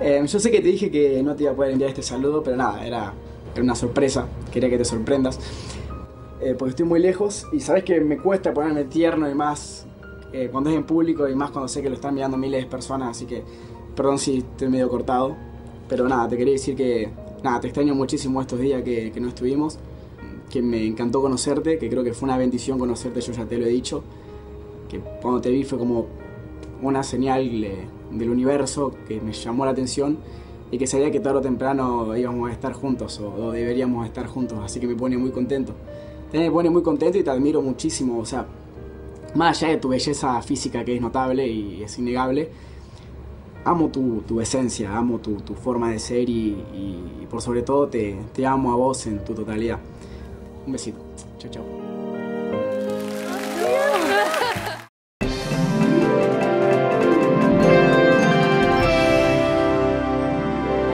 Eh, yo sé que te dije que no te iba a poder enviar este saludo, pero nada, era, era una sorpresa. Quería que te sorprendas. Eh, porque estoy muy lejos y sabes que me cuesta ponerme tierno y más eh, cuando es en público y más cuando sé que lo están mirando miles de personas, así que perdón si estoy medio cortado. Pero nada, te quería decir que nada, te extraño muchísimo estos días que, que no estuvimos, que me encantó conocerte, que creo que fue una bendición conocerte, yo ya te lo he dicho, que cuando te vi fue como una señal eh, del universo que me llamó la atención y que sabía que tarde o temprano íbamos a estar juntos o, deberíamos estar juntos, así que me pone muy contento. Me pone muy contento y te admiro muchísimo, o sea, más allá de tu belleza física que es notable y es innegable, amo tu, tu esencia, amo tu, tu, forma de ser y, y, por sobre todo te, te amo a vos en tu totalidad. Un besito. Chao, chao.